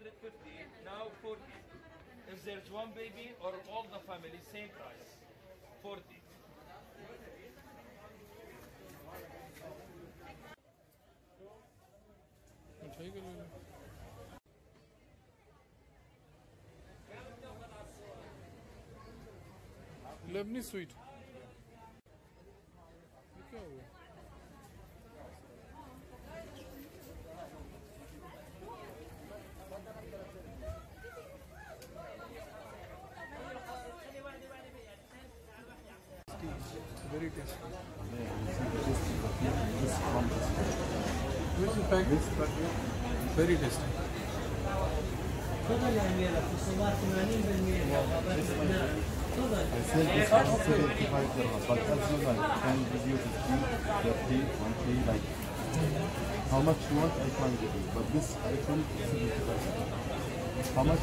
150, now 40. If there's one baby or all the family, same price, 40. Lebanese sweet. very tasty. This is from this This very tasty. I this 75 but as you can give you 30, 20, like how much you want, I can give you. But this item is 75 How much?